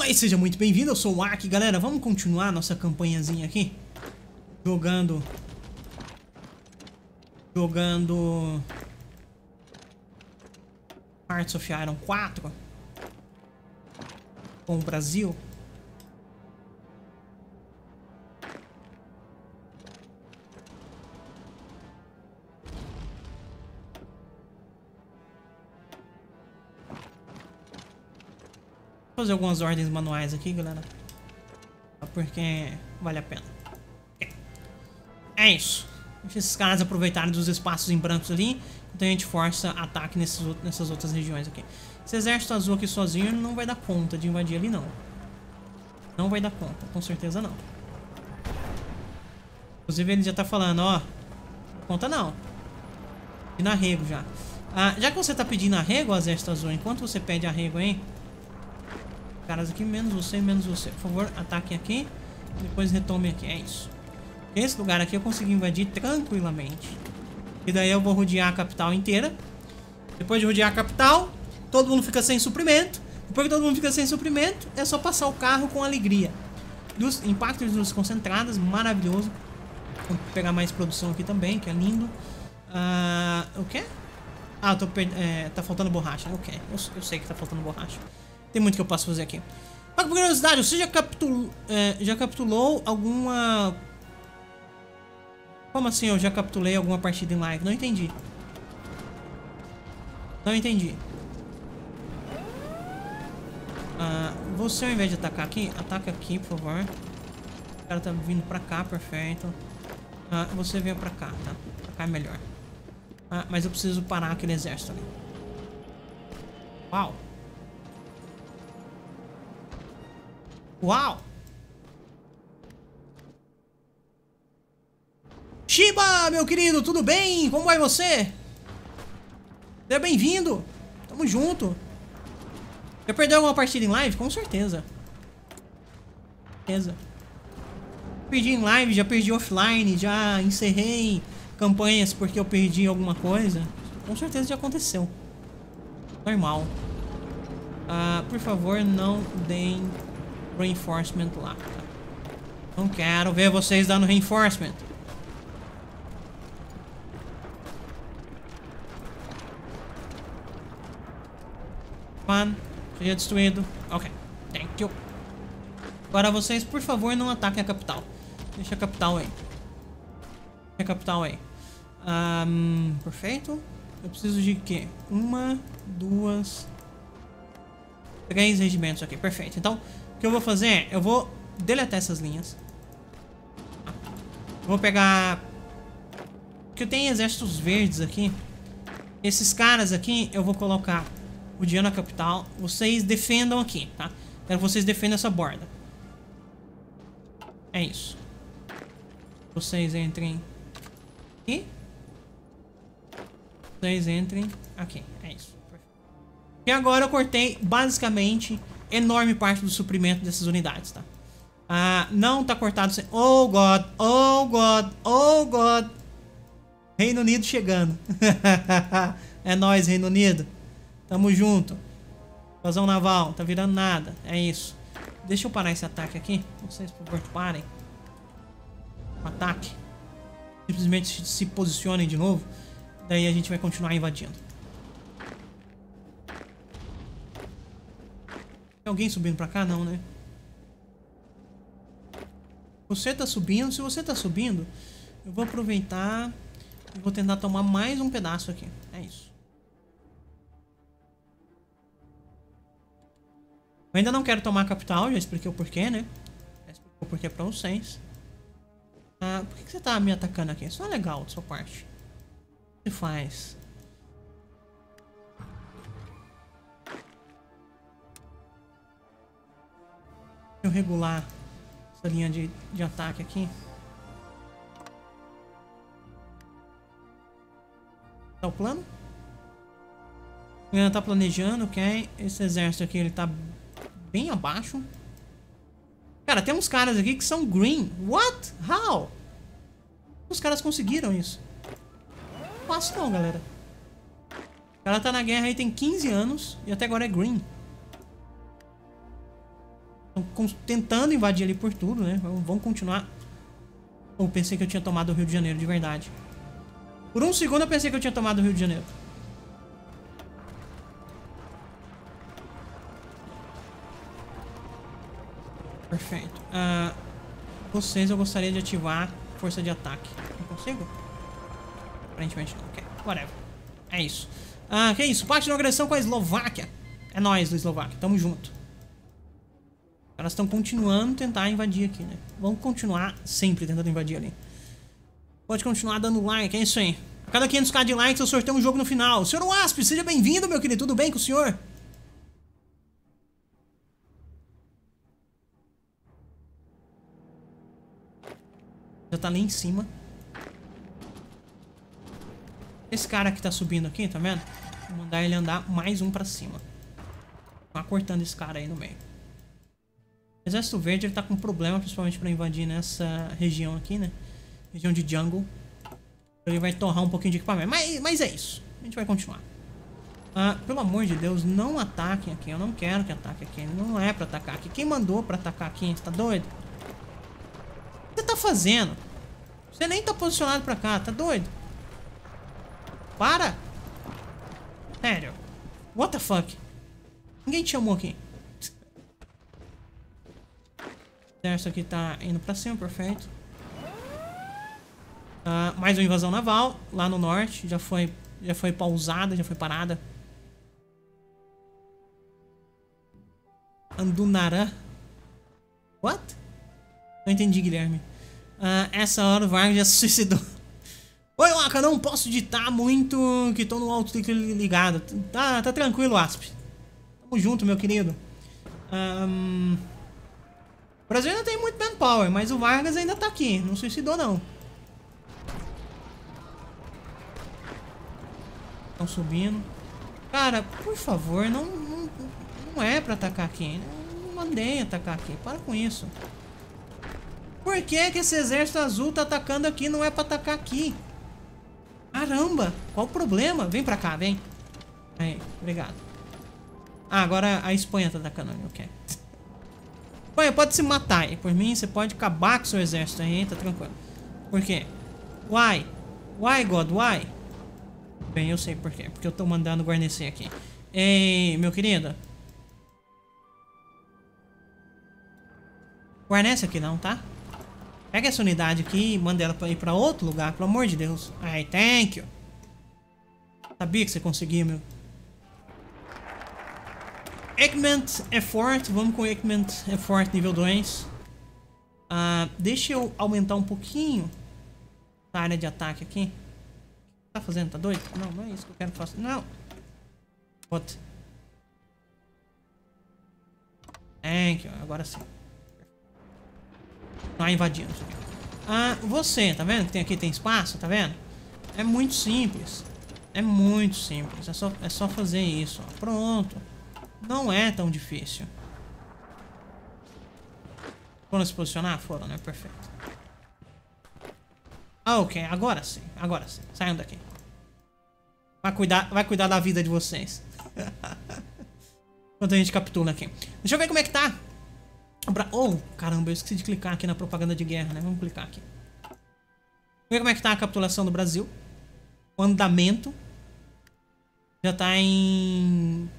Olá e seja muito bem-vindo, eu sou o Aki, galera, vamos continuar nossa campanhazinha aqui? Jogando... Jogando... Hearts of Iron 4 Com o Brasil fazer algumas ordens manuais aqui, galera. Porque vale a pena. É isso. Deixa esses caras aproveitarem dos espaços em brancos ali. Então a gente força ataque nesses, nessas outras regiões aqui. Esse exército azul aqui sozinho não vai dar conta de invadir ali, não. Não vai dar conta, com certeza não. Inclusive ele já tá falando, ó. Conta não. Pedindo arrego já. Ah, já que você tá pedindo arrego, exército azul, enquanto você pede arrego aí, caras aqui, menos você menos você. Por favor, ataquem aqui. Depois retomem aqui. É isso. Esse lugar aqui eu consegui invadir tranquilamente. E daí eu vou rodear a capital inteira. Depois de rodear a capital, todo mundo fica sem suprimento. Depois que todo mundo fica sem suprimento, é só passar o carro com alegria. Luz, impacto de concentradas, maravilhoso. Vou pegar mais produção aqui também, que é lindo. Uh, o quê? Ah, tô é, tá faltando borracha. Ok, eu, eu sei que tá faltando borracha. Tem muito que eu posso fazer aqui. Mas por curiosidade, você já capturou, é, já capturou alguma... Como assim eu já capturei alguma partida em live? Não entendi. Não entendi. Ah, você ao invés de atacar aqui, ataca aqui, por favor. O cara tá vindo pra cá, perfeito. Ah, você vem pra cá, tá? Pra cá é melhor. Ah, mas eu preciso parar aquele exército ali. Uau! Uau! Shiba, meu querido, tudo bem? Como vai você? Seja bem-vindo. Tamo junto. Já perdeu alguma partida em live? Com certeza. Certeza. Perdi em live, já perdi offline, já encerrei campanhas porque eu perdi alguma coisa. Com certeza já aconteceu. Normal. Uh, por favor, não deem reinforcement lá. Não quero ver vocês dando reinforcement. One. Seja destruído. Ok. Thank you. Agora vocês, por favor, não ataquem a capital. Deixa a capital aí. Deixa a capital aí. Um, perfeito. Eu preciso de quê? Uma, duas... Três regimentos aqui. Perfeito. Então, que eu vou fazer é, eu vou deletar essas linhas. vou pegar... Que eu tenho exércitos verdes aqui. Esses caras aqui, eu vou colocar o dia na capital. Vocês defendam aqui, tá? Quero que vocês defendam essa borda. É isso. Vocês entrem aqui. Vocês entrem aqui. É isso. E agora eu cortei basicamente enorme parte do suprimento dessas unidades, tá? Ah, não tá cortado sem... Oh, God! Oh, God! Oh, God! Reino Unido chegando. é nóis, Reino Unido. Tamo junto. Invasão naval, tá virando nada. É isso. Deixa eu parar esse ataque aqui. Vocês, por favor, parem. Ataque. Simplesmente se posicionem de novo. Daí a gente vai continuar invadindo. Tem alguém subindo pra cá? Não, né? Você tá subindo. Se você tá subindo, eu vou aproveitar e vou tentar tomar mais um pedaço aqui. É isso. Eu ainda não quero tomar a capital, já expliquei o porquê, né? Já expliquei o porquê pra vocês. Ah, por que, você tá me atacando aqui? Isso não é legal da sua parte. O que você faz? Eu regular essa linha de, de ataque aqui. Tá o plano? Ele tá planejando, ok? Esse exército aqui, ele tá bem abaixo. Cara, tem uns caras aqui que são green. What? How? Os caras conseguiram isso. Não fácil não, galera. O cara tá na guerra aí tem 15 anos e até agora é green. Tentando invadir ali por tudo, né? Vamos continuar. Ou pensei que eu tinha tomado o Rio de Janeiro de verdade. Por um segundo eu pensei que eu tinha tomado o Rio de Janeiro. Perfeito. Uh, vocês eu gostaria de ativar força de ataque. Não consigo? Aparentemente não. Ok, whatever. É isso. Ah, que isso? Parte de agressão com a Eslováquia. É do Eslováquia. Tamo junto. Elas estão continuando tentar invadir aqui, né? Vamos continuar sempre tentando invadir ali. Pode continuar dando like, é isso aí. A cada 500k de likes eu sorteio um jogo no final. Senhor Wasp, seja bem-vindo, meu querido. Tudo bem com o senhor? Já tá lá em cima. Esse cara que tá subindo aqui, tá vendo? Vou mandar ele andar mais um pra cima. Tá cortando esse cara aí no meio. Exército Verde ele tá com problema, principalmente pra invadir nessa região aqui, né? Região de jungle. Ele vai torrar um pouquinho de equipamento. Mas, mas é isso. A gente vai continuar. Ah, pelo amor de Deus, não ataquem aqui. Eu não quero que ataque aqui. Não é pra atacar aqui. Quem mandou pra atacar aqui? Você tá doido? O que você tá fazendo? Você nem tá posicionado pra cá. Tá doido? Para! Sério. What the fuck? Ninguém te chamou aqui. Exército aqui tá indo pra cima, perfeito. Uh, mais uma invasão naval lá no norte. Já foi, já foi pausada, já foi parada. Andunarã. What? Não entendi, Guilherme. Uh, essa hora o Vargas já se suicidou. Oi, Waka, não posso ditar muito que tô no alto ligado. Tá, tá tranquilo, Asp. Tamo junto, meu querido. Um... O Brasil ainda tem muito manpower, mas o Vargas ainda tá aqui. Não suicidou, não. Estão subindo. Cara, por favor, não, não, não é pra atacar aqui. Não mandei atacar aqui. Para com isso. Por que, que esse exército azul tá atacando aqui não é pra atacar aqui? Caramba, qual o problema? Vem pra cá, vem. Aí, obrigado. Ah, agora a Espanha tá atacando, ok. Espanha, pode se matar aí. Por mim, você pode acabar com seu exército aí, tá tranquilo. Por quê? Why? Why, God? Why? Bem, eu sei por quê. Porque eu tô mandando guarnecer aqui. Ei, meu querido. Guarnece aqui não, tá? Pega essa unidade aqui e manda ela pra ir pra outro lugar, pelo amor de Deus. Ai, thank you. Sabia que você conseguia, meu. Eggment Effort. Vamos com Eggment Effort nível 2. Uh, ah, deixa eu aumentar um pouquinho a área de ataque aqui. Tá fazendo? Tá doido? Não, não é isso que eu quero fazer. Não. What? Thank you. Agora sim. Tá invadindo. Ah, você, tá vendo? Que tem aqui tem espaço, tá vendo? É muito simples. É muito simples. É só, é só fazer isso. Ó. Pronto. Não é tão difícil. Foram se posicionar? Foram, né? Perfeito. Ah, ok. Agora sim. Agora sim. Saiam daqui. Vai cuidar, vai cuidar da vida de vocês. Enquanto a gente captura aqui. Deixa eu ver como é que tá. Oh, caramba, eu esqueci de clicar aqui na propaganda de guerra, né? Vamos clicar aqui. Vamos ver como é que tá a capitulação do Brasil. O andamento. Já tá em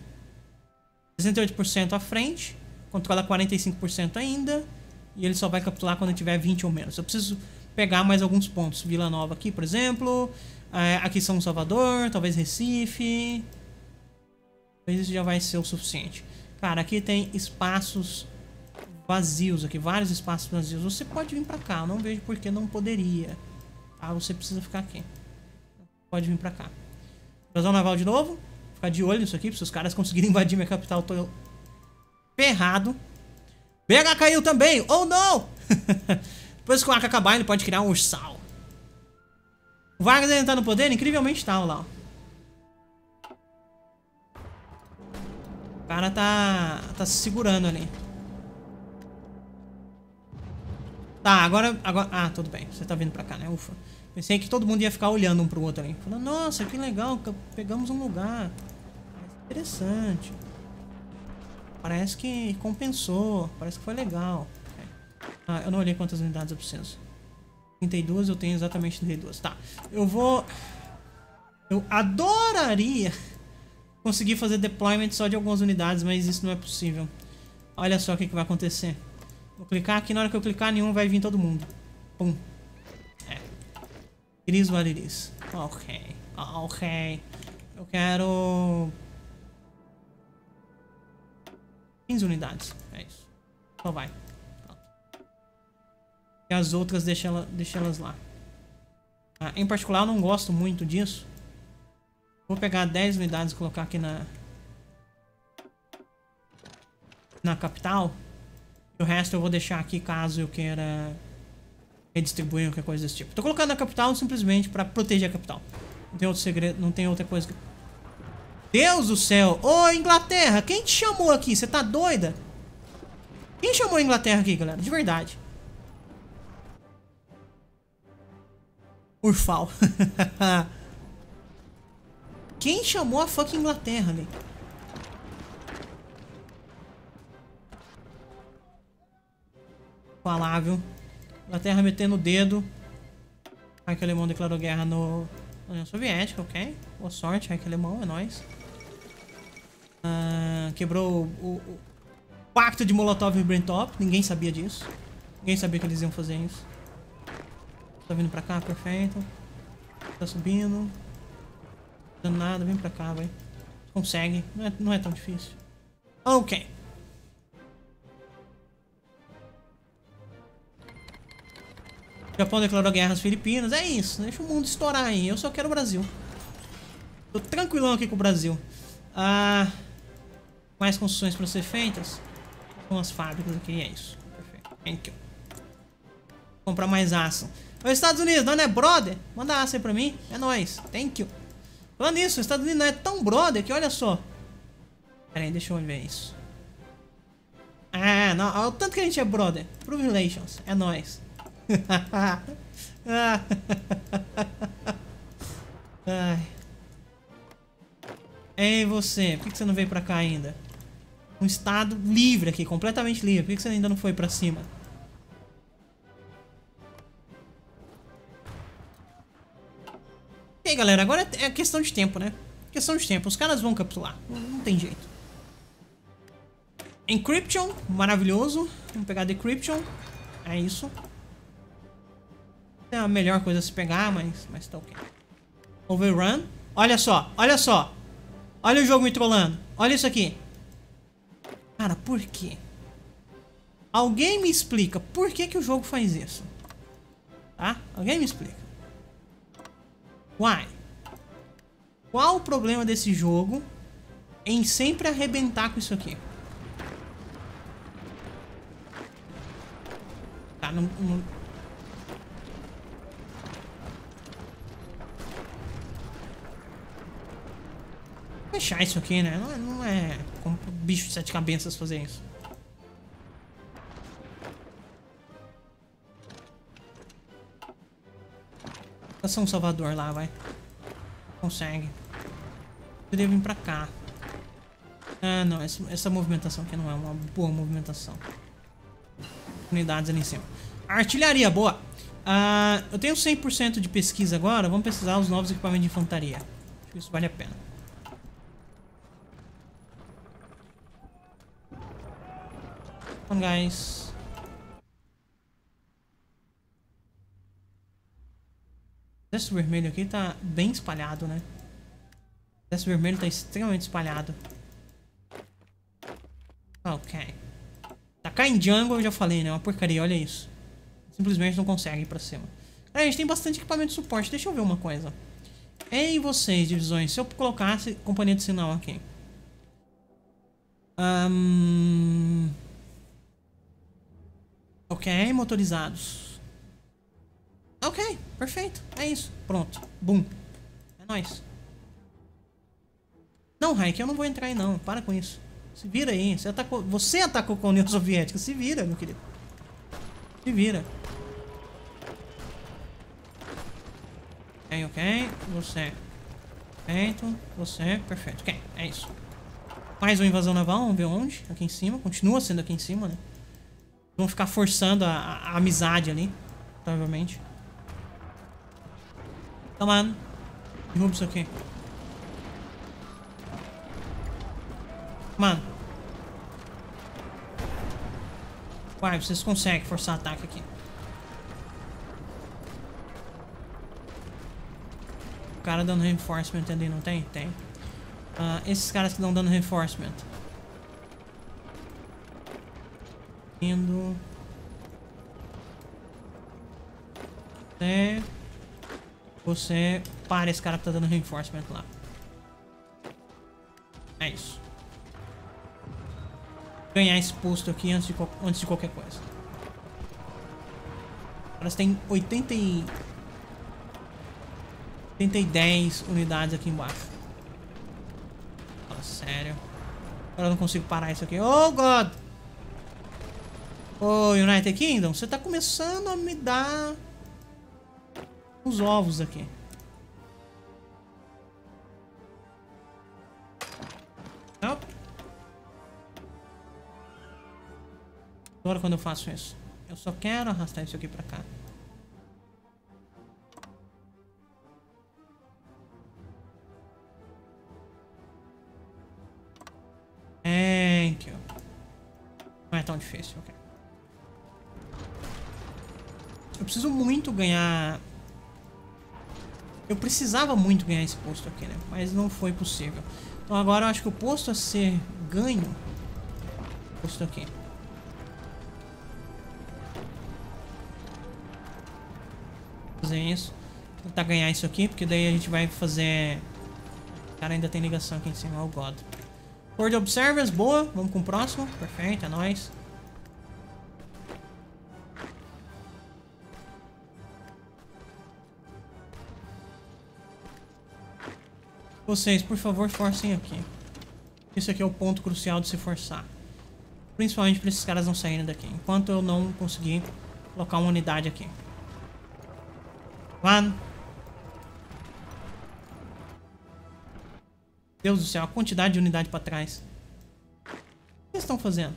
68% à frente. Controla 45% ainda. E ele só vai capitular quando tiver 20 ou menos. Eu preciso pegar mais alguns pontos. Vila Nova aqui, por exemplo. É, aqui São Salvador, talvez Recife. Talvez isso já vai ser o suficiente. Cara, aqui tem espaços vazios aqui, vários espaços vazios. Você pode vir pra cá, eu não vejo por que não poderia. Tá? Você precisa ficar aqui. Pode vir pra cá. Invasão naval de novo. Ficar de olho nisso aqui, se os caras conseguirem invadir minha capital, tô ferrado. BH caiu também! Oh, não! Depois que o Aka acabar, ele pode criar um ursal. O Vargas ainda tá no poder? Incrivelmente tá, lá. O cara tá, tá se segurando ali. Tá, agora, agora... Ah, tudo bem. Você tá vindo pra cá, né? Ufa. Pensei que todo mundo ia ficar olhando um pro outro ali. Falando, nossa, que legal. Pegamos um lugar. Interessante. Parece que compensou. Parece que foi legal. Ah, eu não olhei quantas unidades eu preciso. 32, eu tenho exatamente 32. Tá, eu vou... Eu adoraria conseguir fazer deployment só de algumas unidades, mas isso não é possível. Olha só o que, que vai acontecer. Vou clicar aqui, na hora que eu clicar nenhum vai vir todo mundo. Pum. É. It is what it is. Ok. Ok. Eu quero... 15 unidades. É isso. Só vai. E as outras deixa, ela, deixa elas lá. Ah, em particular, eu não gosto muito disso. Vou pegar 10 unidades e colocar aqui na... Na capital. E o resto eu vou deixar aqui caso eu queira redistribuir qualquer coisa desse tipo. Tô colocando na capital simplesmente pra proteger a capital. Não tem outro segredo, não tem outra coisa que... Deus do céu! Ô, Inglaterra, quem te chamou aqui? Você tá doida? Quem chamou a Inglaterra aqui, galera? De verdade. Urfal. Quem chamou a fucking Inglaterra ali? Falável. Inglaterra metendo o dedo. Reich Alemão declarou guerra no União Soviética, ok. Boa sorte, Reich Alemão, é nóis. Uh, quebrou o, o, pacto de Molotov e Ribbentrop. Ninguém sabia disso. Ninguém sabia que eles iam fazer isso. Tá vindo pra cá, perfeito. Tá subindo. Não dando nada, vem pra cá, vai. Consegue, não é, não é tão difícil. Ok. Japão declarou guerra às Filipinas. É isso, deixa o mundo estourar aí. Eu só quero o Brasil. Tô tranquilão aqui com o Brasil. Ah, mais construções para ser feitas. Com as fábricas aqui, é isso. Thank you. Vou comprar mais aço. Os Estados Unidos, não é brother? Manda aço aí pra mim. É nóis. Thank you. Falando nisso, os Estados Unidos não é tão brother que olha só. Pera aí, deixa eu ver isso. Ah, não. Olha o tanto que a gente é brother. Prove relations. É nóis. Ai. Ei, você. Por que você não veio pra cá ainda? Um estado livre aqui, completamente livre. Por que você ainda não foi pra cima? aí, galera, agora é questão de tempo, né? Questão de tempo, os caras vão capitular. Não, não tem jeito. Encryption, maravilhoso. Vamos pegar Decryption. É isso. É a melhor coisa a se pegar, mas, mas tá ok. Overrun. Olha só, olha só. Olha o jogo me trollando. Olha isso aqui. Cara, por quê? Alguém me explica por que, que o jogo faz isso? Tá? Alguém me explica. Why? Qual o problema desse jogo em sempre arrebentar com isso aqui? Tá, não... não... Fechar isso aqui, né? Não é, não é como bicho de sete cabeças fazer isso. São Salvador lá, vai. Consegue. Poderia vir pra cá. Ah, não. Essa, essa movimentação aqui não é uma boa movimentação. Unidades ali em cima. Artilharia, boa. Ah, eu tenho 100% de pesquisa agora. Vamos pesquisar os novos equipamentos de infantaria. Acho que isso vale a pena. Então, guys... exército vermelho aqui tá bem espalhado, né? O exército vermelho tá extremamente espalhado. Ok. Tacar em jungle eu já falei, né? Uma porcaria, olha isso. Simplesmente não consegue ir pra cima. É, a gente tem bastante equipamento de suporte. Deixa eu ver uma coisa. Ei, vocês, divisões. Se eu colocasse companhia de sinal aqui. Um... Ok, motorizados. Ok, perfeito. É isso. Pronto. Boom. É nóis. Não, Raik, eu não vou entrar aí não. Para com isso. Se vira aí. Você atacou, você atacou com a União Soviética. Se vira, meu querido. Se vira. Ok, ok. Você. Perfeito. Você. Perfeito. Ok, é isso. Mais uma invasão naval, vamos ver onde. Aqui em cima. Continua sendo aqui em cima, né? Vão ficar forçando a, a, a amizade ali. Provavelmente. Come on. Derruba isso aqui. Mano. Vai, vocês conseguem forçar ataque aqui. O cara dando reinforcement ali, não tem? Tem. Uh, esses caras que estão dando reinforcement. Indo. Você. Você. Para esse cara que tá dando reinforcement lá. É isso. Ganhar esse posto aqui antes de, antes de qualquer coisa. Elas têm 80 e... 80 e 10 unidades aqui embaixo. Fala sério. Agora eu não consigo parar isso aqui. Oh, God! Ô, United Kingdom, você tá começando a me dar os ovos aqui. Nope. Agora quando eu faço isso. Eu só quero arrastar isso aqui pra cá. Thank you. Não é tão difícil, ok. Eu preciso muito ganhar... Eu precisava muito ganhar esse posto aqui, né? Mas não foi possível. Então agora eu acho que o posto a ser ganho... Posto aqui. Fazer isso. Tentar ganhar isso aqui, porque daí a gente vai fazer... Cara ainda tem ligação aqui em cima, oh god. Board Observers, boa. Vamos com o próximo. Perfeito, é nóis. Vocês, por favor, forcem aqui. Esse aqui é o ponto crucial de se forçar. Principalmente para esses caras não saírem daqui. Enquanto eu não conseguir colocar uma unidade aqui. One. Deus do céu, a quantidade de unidade pra trás. O que eles estão fazendo?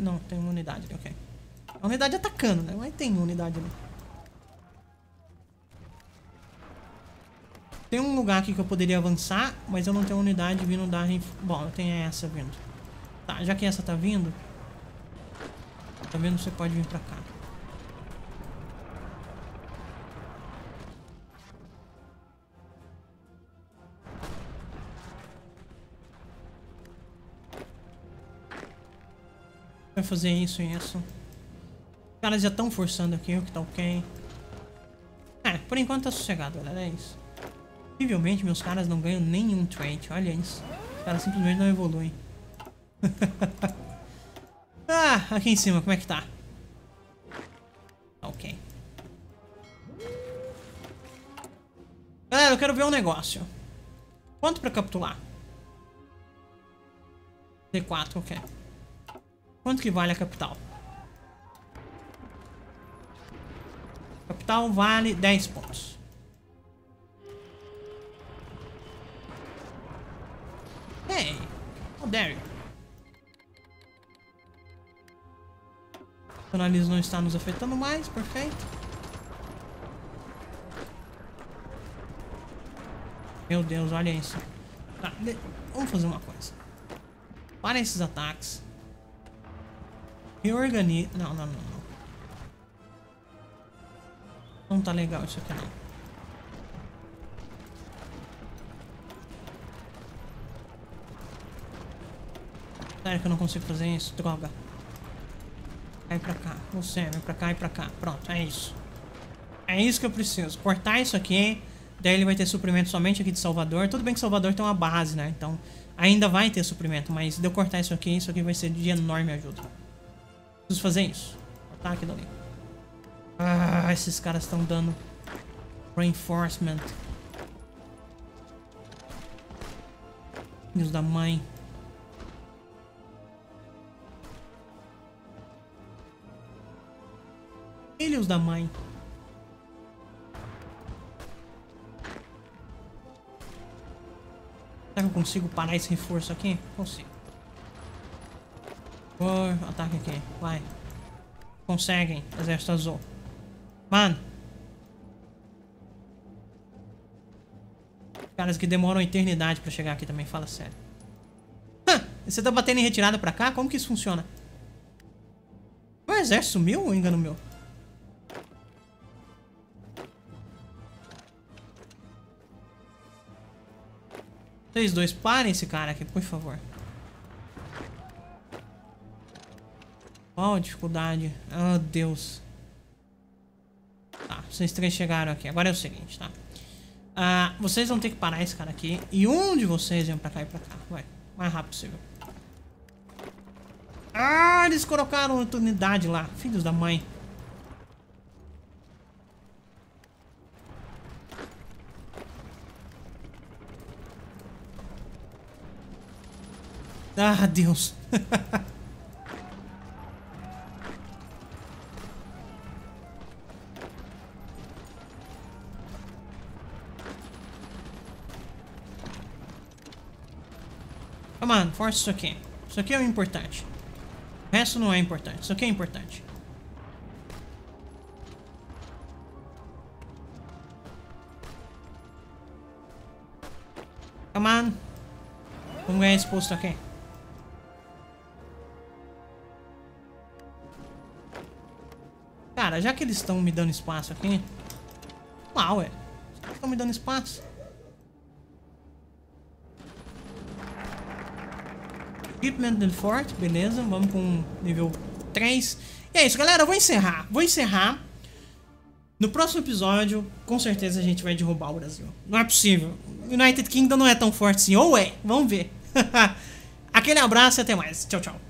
Não, tem uma unidade ali, ok. A unidade atacando, né? Mas tem uma unidade ali. Tem um lugar aqui que eu poderia avançar, mas eu não tenho unidade vindo da... Bom, eu tenho essa vindo. Tá, já que essa tá vindo... Tá vendo? Você pode vir pra cá. Vai fazer isso e isso. Os caras já estão forçando aqui, o que tá ok. É, por enquanto tá sossegado, galera. É isso. Possivelmente meus caras não ganham nenhum trait. Olha isso. Os caras simplesmente não evoluem. ah, aqui em cima, como é que tá? Ok. Galera, eu quero ver um negócio. Quanto pra capitular? D4, ok. Quanto que vale a capital? Capital vale 10 pontos. O análise não está nos afetando mais, perfeito. Meu Deus, olha isso. Tá, vamos fazer uma coisa. Para esses ataques. Reorganiza... Não, não, não, não. Não tá legal isso aqui, não. Sério que eu não consigo fazer isso? Droga. Cai pra cá. Você, vem pra cá e pra cá. Pronto, é isso. É isso que eu preciso. Cortar isso aqui. Daí ele vai ter suprimento somente aqui de Salvador. Tudo bem que Salvador tem uma base, né? Então, ainda vai ter suprimento. Mas se eu cortar isso aqui, isso aqui vai ser de enorme ajuda. Preciso fazer isso. Ataque dali. Ah, esses caras estão dando reinforcement. Filhos da mãe. Filhos da mãe. que eu consigo parar esse reforço aqui? Consigo. Por ataque aqui, vai. Conseguem, exército azul. Mano. Caras que demoram eternidade pra chegar aqui também, fala sério. Você tá batendo em retirada pra cá? Como que isso funciona? O exército sumiu ou engano meu? Vocês dois, parem esse cara aqui, por favor. Qual a dificuldade? Oh, Deus. Tá, vocês três chegaram aqui. Agora é o seguinte, tá? Ah, vocês vão ter que parar esse cara aqui. E um de vocês vem pra cá e pra cá. Vai, mais rápido possível. Ah, eles colocaram outra unidade lá. Filhos da mãe. Ah, Deus. Come on, força isso aqui. Isso aqui é o importante. O resto não é importante. Isso aqui é importante. Come on. Vamos ganhar esse posto aqui. Cara, já que eles estão me dando espaço aqui... Ah, ué. Estão me dando espaço. Equipment del Fort, beleza. Vamos com nível 3. E é isso, galera. Eu vou encerrar. Vou encerrar. No próximo episódio, com certeza a gente vai derrubar o Brasil. Não é possível. United Kingdom não é tão forte assim. Ou é? Vamos ver. Aquele abraço e até mais. Tchau, tchau.